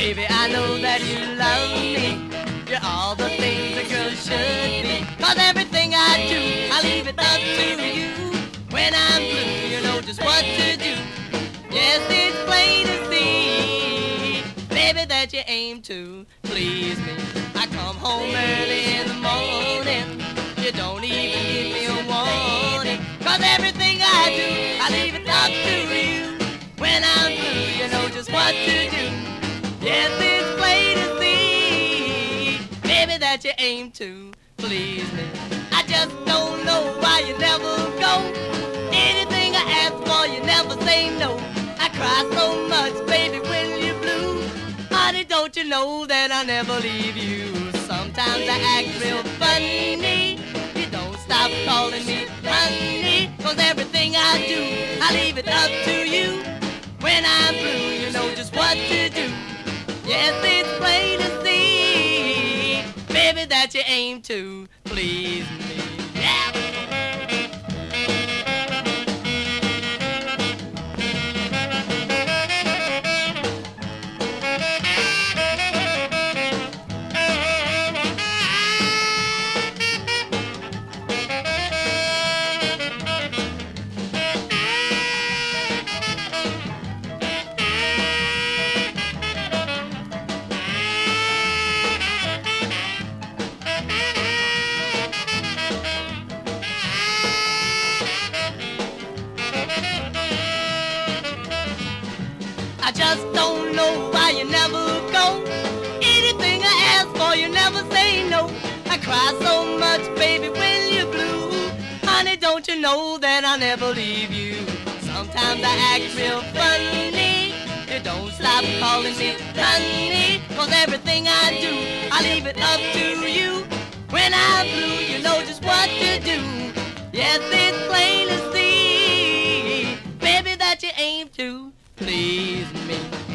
Baby, I know that you love me. You're all the things a girl should be. Cause everything I do, I leave it up to you. When I'm blue, you know just what to do. Yes, it's plain to see, baby, that you aim to please me. I come home early in the morning. You don't even give me a warning. Cause everything I do, I leave it up to you. When I'm blue, you know just what to do. That you aim to please me. I just don't know why you never go. Anything I ask for, you never say no. I cry so much, baby, when you're blue. Honey, don't you know that I'll never leave you? Sometimes I act real funny. You don't stop calling me honey. Cause everything I do, I leave it up to you. When I'm blue, you know just what to do. Yes, that you aim to please I just don't know why you never go. Anything I ask for, you never say no. I cry so much, baby, when you're blue. Honey, don't you know that I'll never leave you? Sometimes I act real funny. You don't stop calling me honey. Cause everything I do, I leave it up to you. When I'm blue, you know just what to do. Yes, it's plain to see, baby, that you aim to please me.